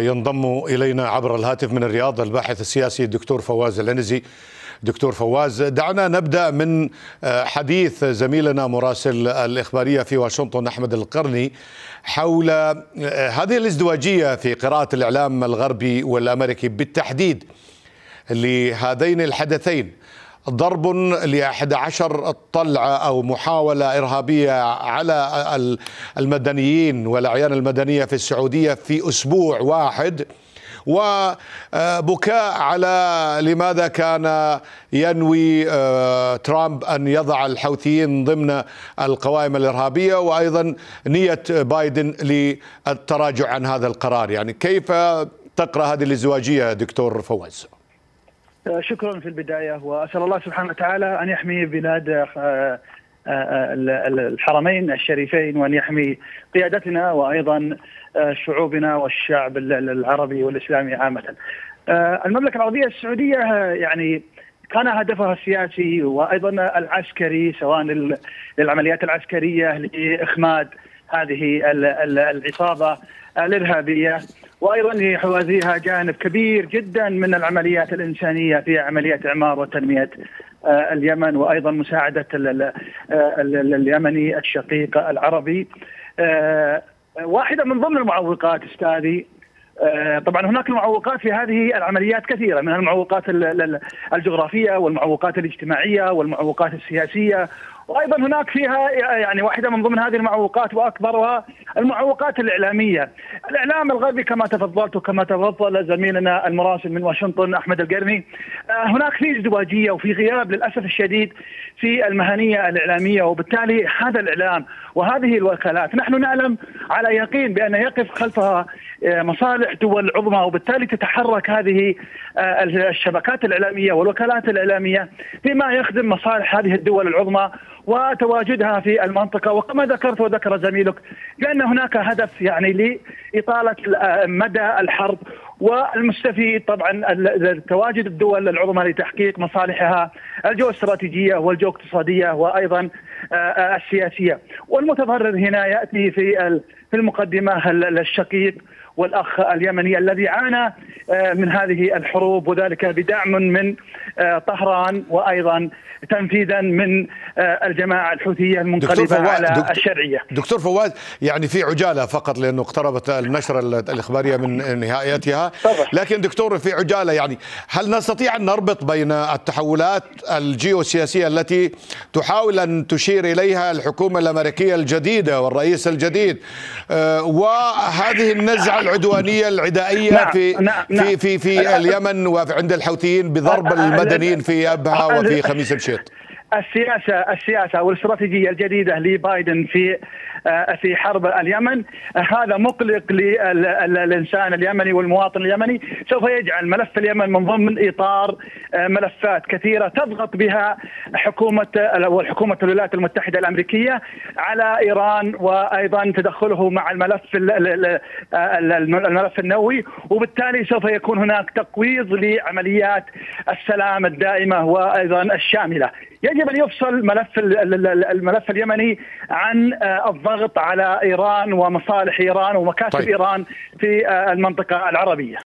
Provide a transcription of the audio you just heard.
ينضم إلينا عبر الهاتف من الرياض الباحث السياسي الدكتور فواز العنزي. دكتور فواز دعنا نبدأ من حديث زميلنا مراسل الإخبارية في واشنطن أحمد القرني حول هذه الازدواجية في قراءة الإعلام الغربي والأمريكي بالتحديد لهذين الحدثين. ضرب لأحد عشر طلعة أو محاولة إرهابية على المدنيين والأعيان المدنية في السعودية في أسبوع واحد وبكاء على لماذا كان ينوي ترامب أن يضع الحوثيين ضمن القوائم الإرهابية وأيضا نية بايدن للتراجع عن هذا القرار يعني كيف تقرأ هذه الازدواجيه دكتور فواز؟ شكرا في البداية وأسأل الله سبحانه وتعالى أن يحمي بلاد الحرمين الشريفين وأن يحمي قيادتنا وأيضا شعوبنا والشعب العربي والإسلامي عامة. المملكة العربية السعودية يعني كان هدفها السياسي وأيضا العسكري سواء للعمليات العسكرية لإخماد هذه العصابة الإرهابية. وأيضا لحوازيها جانب كبير جدا من العمليات الإنسانية في عمليات إعمار وتنمية اليمن وأيضا مساعدة اليمني الشقيق العربي. واحدة من ضمن المعوقات أستاذي. طبعا هناك المعوقات في هذه العمليات كثيرة من المعوقات الجغرافية والمعوقات الاجتماعية والمعوقات السياسية وأيضا هناك فيها يعني واحدة من ضمن هذه المعوقات وأكبرها المعوقات الإعلامية. الإعلام الغربي كما تفضلت وكما تفضل زميلنا المراسل من واشنطن أحمد القرني هناك في ازدواجية وفي غياب للأسف الشديد في المهنية الإعلامية وبالتالي هذا الإعلام وهذه الوكالات نحن نعلم على يقين بأن يقف خلفها مصالح دول عظمى وبالتالي تتحرك هذه الشبكات الإعلامية والوكالات الإعلامية فيما يخدم مصالح هذه الدول العظمى وتواجدها في المنطقة. وكما ذكرت وذكر زميلك لأن هناك هدف يعني لإطالة مدى الحرب والمستفيد طبعا تواجد الدول العظمى لتحقيق مصالحها الجيوستراتيجية والجيوإقتصادية وأيضا السياسية. والمتضرر هنا يأتي في في المقدمة الشقيق والأخ اليمني الذي عانى من هذه الحروب وذلك بدعم من طهران وأيضا تنفيذا من الجماعة الحوثية المنقلبة على دكتور الشرعية. دكتور فواز يعني في عجالة فقط لأنه اقتربت النشرة الإخبارية من نهايتها لكن دكتور في عجالة يعني هل نستطيع أن نربط بين التحولات الجيوسياسية التي تحاول أن تشير إليها الحكومة الأمريكية الجديدة والرئيس الجديد وهذه النزعة العدوانية العدائية نعم في نعم في في في اليمن وعند الحوثيين بضرب المدنيين في أبها وفي خميس مشيط السياسة السياسة والإستراتيجية الجديدة لبايدن في في حرب اليمن. هذا مقلق للإنسان اليمني والمواطن اليمني. سوف يجعل ملف اليمن من ضمن إطار ملفات كثيرة تضغط بها حكومة والحكومة الولايات المتحدة الأمريكية على إيران وأيضا تدخله مع الملف الملف النووي. وبالتالي سوف يكون هناك تقويض لعمليات السلام الدائمة وأيضا الشاملة يجب أن يفصل ملف الملف اليمني عن الضغط على إيران ومصالح إيران ومكاسب طيب. إيران في المنطقة العربية